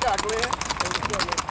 Sudah.